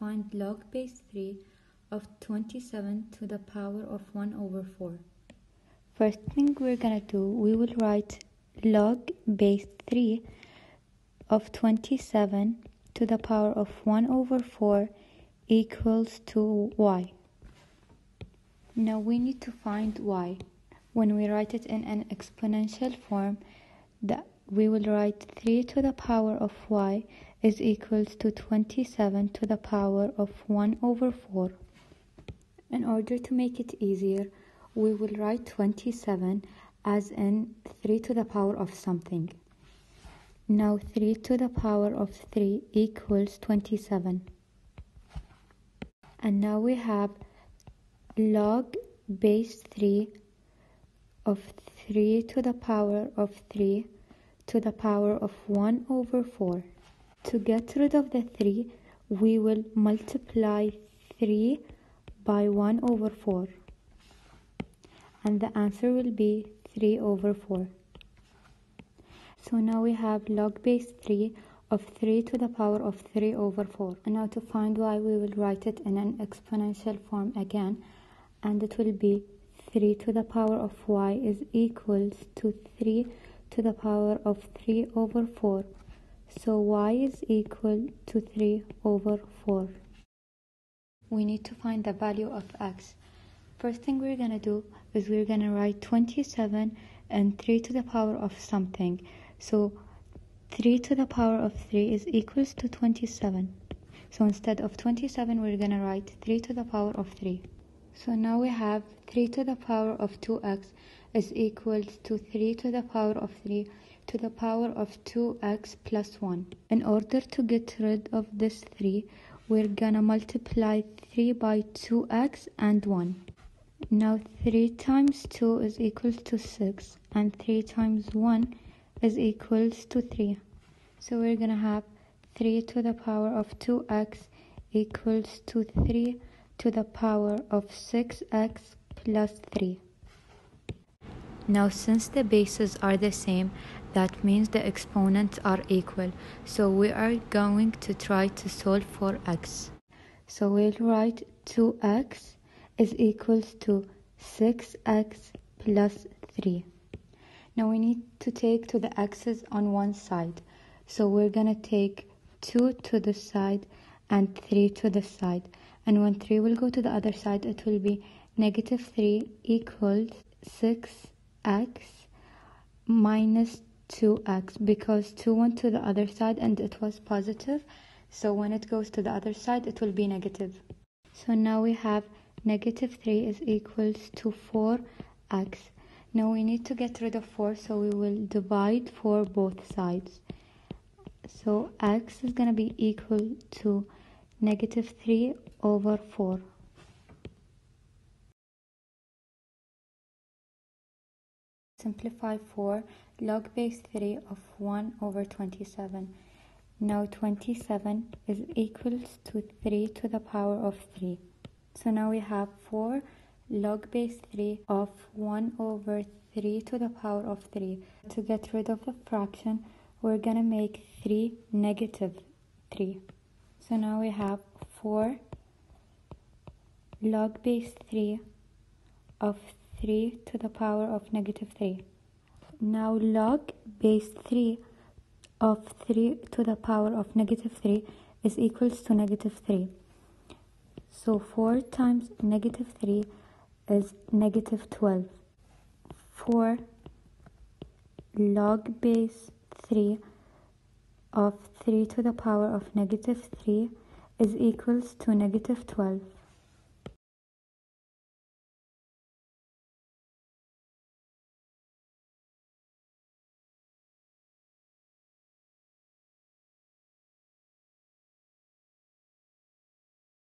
find log base 3 of 27 to the power of 1 over 4. First thing we're gonna do, we will write log base 3 of 27 to the power of 1 over 4 equals to y. Now we need to find y. When we write it in an exponential form, that we will write 3 to the power of y is equals to 27 to the power of 1 over 4. In order to make it easier, we will write 27 as in 3 to the power of something. Now 3 to the power of 3 equals 27. And now we have log base 3 of 3 to the power of 3 to the power of 1 over 4. To get rid of the 3, we will multiply 3 by 1 over 4. And the answer will be 3 over 4. So now we have log base 3 of 3 to the power of 3 over 4. And now to find y, we will write it in an exponential form again. And it will be 3 to the power of y is equals to 3 to the power of 3 over 4. So y is equal to 3 over 4. We need to find the value of x. First thing we're going to do is we're going to write 27 and 3 to the power of something. So 3 to the power of 3 is equals to 27. So instead of 27, we're going to write 3 to the power of 3. So now we have 3 to the power of 2x is equals to 3 to the power of 3 to the power of 2x plus 1. In order to get rid of this 3, we're gonna multiply 3 by 2x and 1. Now 3 times 2 is equal to 6 and 3 times 1 is equals to 3. So we're gonna have 3 to the power of 2x equals to 3 to the power of 6x plus 3. Now since the bases are the same, that means the exponents are equal. So we are going to try to solve for x. So we'll write 2x is equals to 6x plus 3. Now we need to take to the x's on one side. So we're going to take 2 to the side and 3 to the side. And when 3 will go to the other side, it will be negative 3 equals 6 x minus 2x because 2 went to the other side and it was positive. So when it goes to the other side it will be negative. So now we have negative 3 is equals to 4x now we need to get rid of 4 so we will divide for both sides. So x is going to be equal to negative 3 over 4 Simplify 4 log base 3 of 1 over 27. Now 27 is equals to 3 to the power of 3. So now we have 4 log base 3 of 1 over 3 to the power of 3. To get rid of the fraction, we're going to make 3 negative 3. So now we have 4 log base 3 of 3 to the power of negative 3. Now log base 3 of 3 to the power of negative 3 is equals to negative 3. So 4 times negative 3 is negative 12. 4 log base 3 of 3 to the power of negative 3 is equals to negative 12.